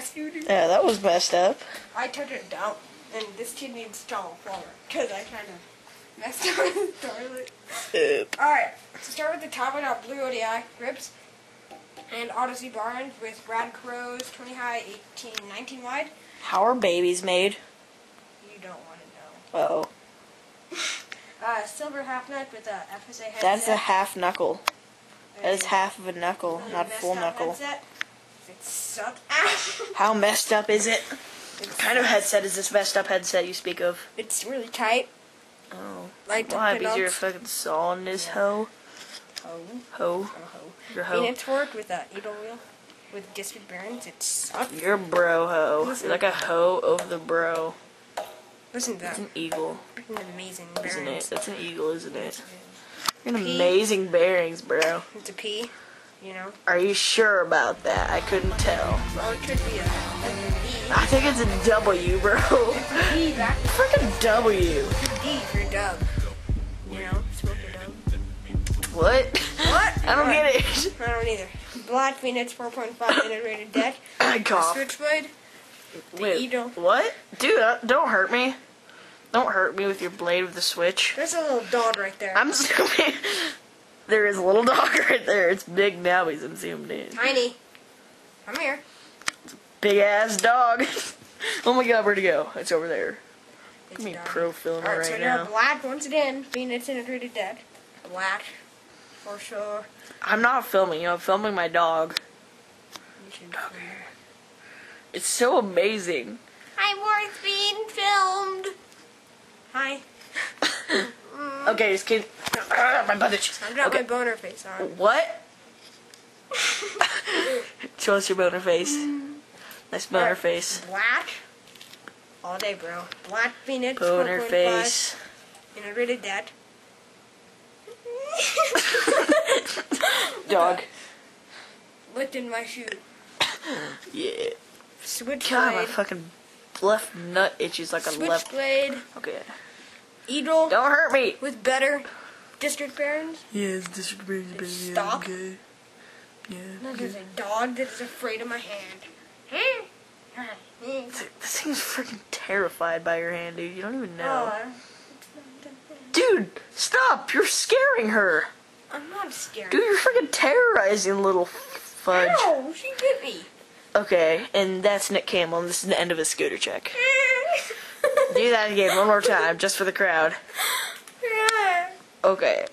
This is my scooter. Yeah, that was messed up. I turned it down, and this kid needs tall floor because I kind of messed up his toilet. Oop. Alright, so start with the top one out Blue ODI grips and Odyssey Barnes with Brad Crow's 20 high, 18, 19 wide. How are babies made? You don't want to know. Oh, Uh, silver half nut with a FSA headset. that's a half knuckle. That is half of a knuckle, not a full knuckle. Headset. It sucks. Ah! How messed up is it? What kind of headset is this messed up headset you speak of? It's really tight. Oh, Like why? Because you're a fucking saw in this hoe. Oh, Hoe. oh, You're a ho. hoe. Peanuts fork with a needle wheel with disced bearings. It sucks. You're bro hoe. Listen. You're like a hoe of the bro. Listen to It's that. an eagle, Freaking amazing isn't it? That's an eagle, isn't it? You're an amazing bearings, bro. It's a P, you know. Are you sure about that? I couldn't tell. Well, it could be a, an E. I think it's a W, bro. It's D back. Freaking W. D for dub. You know, smoke a dub. What? What? I don't get it. I don't either. Black Phoenix 4.5 integrated deck. I cough. Switchblade. The Wait, Edo. what? Dude, uh, don't hurt me. Don't hurt me with your blade with the switch. There's a little dog right there. I'm zooming. There is a little dog right there. It's big now. He's in zoomed in. Tiny. Come here. It's a Big ass dog. oh my god, where'd he go? It's over there. It's Give me dog. pro film Alright, right so now. black once again. Phoenix integrated dead. Black. For sure. I'm not filming you. I'm filming my dog. You should It's so amazing. I'm worth being filmed. Hi. Mm. Okay, just kidding. My butt itches. I've got Okay. my boner face on. What? Show us your boner face. Nice boner Alright, face. Black. All day, bro. Black Phoenix. Boner face. 4.5, face. Integrated deck. Dog. Lifting my shoe. Yeah. Switchblade. God, my fucking left nut itches like a left. Switchblade. Okay. Eagle. Don't hurt me. With better district bearings. Yes, this would be better, yeah, Stop. okay. Yeah. There's a dog that is afraid of my hand. This thing's freaking terrified by your hand, dude. You don't even know. Oh, Dude, stop! You're scaring her. I'm not scared. Dude, you're freaking terrorizing little fudge. She bit me. Okay, and that's Nick Campbell, and this is the end of his scooter check. Do that again one more time, just for the crowd. Okay.